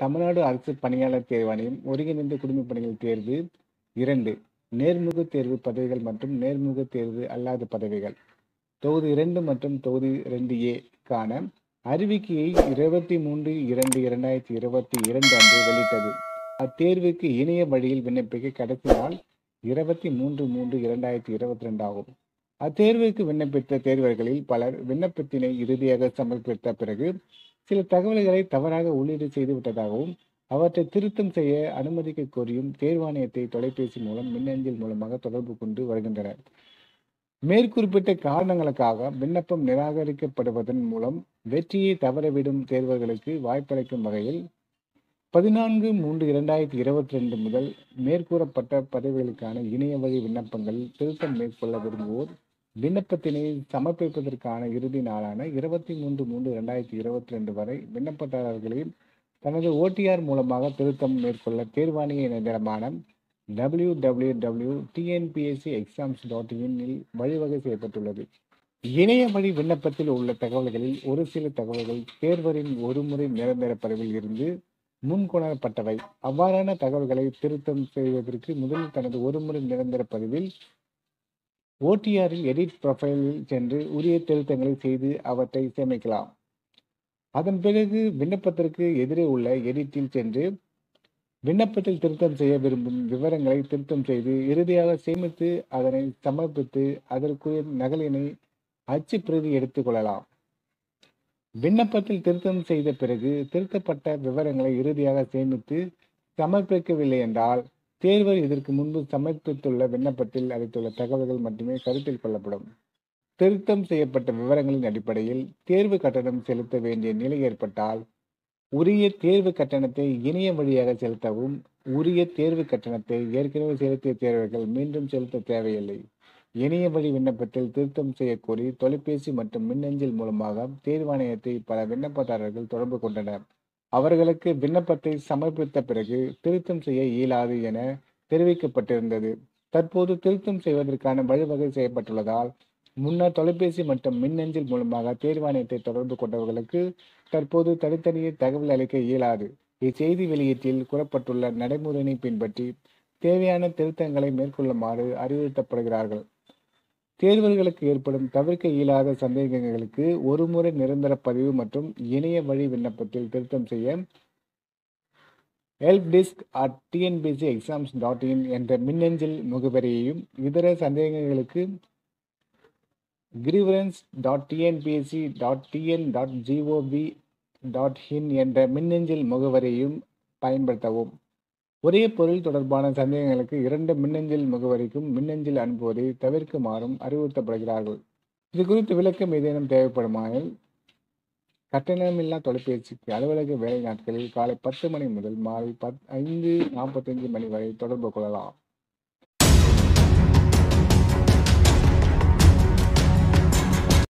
தமிழ்நாடு அரசு பணியாளர் தேர்வாணையம் ஒருங்கிணைந்த குடும்ப பணிகள் தேர்வு இரண்டு நேர்முக தேர்வு பதவிகள் மற்றும் நேர்முக தேர்வு அல்லாத பதவிகள். தொகுதி இரண்டு மற்றும் தொகுதி இரண்டு ஏ கான அறிவிக்கையை இருபத்தி மூன்று இரண்டு இரண்டாயிரத்தி இருபத்தி இரண்டு அன்று வெளியிட்டது. அத்தேர்வுக்கு இணைய வழியில் விண்ணப்பிக்க கடைசி நாள் இருபத்தி மூன்று மூன்று இரண்டாயிரத்தி இருபத்தி ரெண்டு ஆகும். அத்தேர்வுக்கு விண்ணப்பித்த தேர்வர்களில் பலர் விண்ணப்பத்தினை இறுதியாக சமர்ப்பித்த பிறகு சில தகவல்களை தவறாக உள்ளீடு செய்துவிட்டதாகவும் அவற்றை திருத்தம் செய்ய அனுமதிக்க கோரியும் தேர்வாணையத்தை தொலைபேசி மூலம் மின்னஞ்சல் மூலமாக தொடர்பு கொண்டு வருகின்றனர். மேற்குறிப்பிட்ட காரணங்களுக்காக விண்ணப்பம் நிராகரிக்கப்படுவதன் மூலம் வெற்றியை தவறவிடும் தேர்வர்களுக்கு வாய்ப்பளிக்கும் வகையில் பதினான்கு மூன்று இரண்டாயிரத்தி இருபத்தி ரெண்டு முதல் மேற்கூறப்பட்ட பதவிகளுக்கான இணைய வழி விண்ணப்பங்கள் திருத்தம் மேற்கொள்ள விரும்புவோர் விண்ணப்பத்தினை சமர்ப்பிப்பதற்கான இறுதி நாளான இருபத்தி மூன்று மூன்று ரெண்டாயிரத்தி இருபத்தி ரெண்டு வரை விண்ணப்பதாரர்களில் தனது ஓடிஆர் மூலமாக திருத்தம் மேற்கொள்ள தேர்வாணைய இணையதளமான W W W TNPSC exams dot இன்னில் வழிவகை செய்யப்பட்டுள்ளது. இணைய வழி விண்ணப்பத்தில் உள்ள தகவல்களில் ஒரு சில தகவல்கள் தேர்வரின் ஒருமுறை நிரந்தர பதிவில் இருந்து முன்கொணரப்பட்டவை. அவ்வாறான தகவல்களை திருத்தம் செய்வதற்கு முதலில் தனது ஒருமுறை நிரந்தர பதிவில் ஓடிஆரில் எடிட் ப்ரொஃபைலில் சென்று உரிய திருத்தங்களை செய்து அவற்றை சேமிக்கலாம். அதன் பிறகு விண்ணப்பத்திற்கு எதிரே உள்ள எடிட்டில் சென்று விண்ணப்பத்தில் திருத்தம் செய்ய விரும்பும் விவரங்களை திருத்தம் செய்து இறுதியாக சேமித்து அதனை சமர்ப்பித்து அதற்குரிய நகலினை அச்சு பிரதி எடுத்துக் கொள்ளலாம். விண்ணப்பத்தில் திருத்தம் செய்த பிறகு திருத்தப்பட்ட விவரங்களை இறுதியாக சேமித்து சமர்ப்பிக்கவில்லை என்றால் தேர்வர் இதற்கு முன்பு சமர்ப்பித்துள்ள விண்ணப்பத்தில் அளித்துள்ள தகவல்கள் மட்டுமே கருத்தில் கொள்ளப்படும். திருத்தம் செய்யப்பட்ட விவரங்களின் அடிப்படையில் தேர்வு கட்டணம் செலுத்த வேண்டிய நிலை ஏற்பட்டால் உரிய தேர்வு கட்டணத்தை இணைய வழியாக செலுத்தவும் உரிய தேர்வு கட்டணத்தை ஏற்கனவே செலுத்திய தேர்வர்கள் மீண்டும் செலுத்த தேவையில்லை. இணைய வழி விண்ணப்பத்தில் திருத்தம் செய்யக்கோரி தொலைபேசி மற்றும் மின்னஞ்சல் மூலமாக தேர்வாணையத்தை பல விண்ணப்பதாரர்கள் தொடர்பு கொண்டனர். அவர்களுக்கு விண்ணப்பத்தை சமர்ப்பித்த பிறகு திருத்தம் செய்ய இயலாது என தெரிவிக்கப்பட்டிருந்தது. தற்போது திருத்தம் செய்வதற்கான வழிவகை செய்யப்பட்டுள்ளதால் முன்னர் தொலைபேசி மற்றும் மின்னஞ்சல் மூலமாக தேர்வாணையத்தை தொடர்பு கொண்டவர்களுக்கு தற்போது தனித்தனியே தகவல் அளிக்க இயலாது. இச்செய்தி வெளியீட்டில் கூறப்பட்டுள்ள நடைமுறையினை பின்பற்றி தேவையான திருத்தங்களை மேற்கொள்ளுமாறு அறிவுறுத்தப்படுகிறார்கள். தேர்வர்களுக்கு ஏற்படும் தவிர்க்க இயலாத சந்தேகங்களுக்கு ஒருமுறை நிரந்தர பதிவு மற்றும் இணைய வழி விண்ணப்பத்தில் திருத்தம் செய்ய help desk at TNPC exams dot in என்ற மின்னஞ்சல் முகவரியையும் இதர சந்தேகங்களுக்கு grievance dot TNPSC dot TN dot GOV dot in என்ற மின்னஞ்சல் முகவரியையும் பயன்படுத்தவும். ஒரே பொருள் தொடர்பான சந்தேகங்களுக்கு இரண்டு மின்னஞ்சல் முகவரிக்கும் மின்னஞ்சல் அனுப்புவதை தவிர்க்குமாறும் அறிவுறுத்தப்படுகிறார்கள். இது குறித்து விளக்கம் ஏதேனும் தேவைப்படுமாயில் கட்டணமில்லா தொலைபேசிக்கு அலுவலக வேலை நாட்களில் காலை பத்து மணி முதல் மாலை பத் ஐந்து நாற்பத்தஞ்சு மணி வரை தொடர்பு கொள்ளலாம்.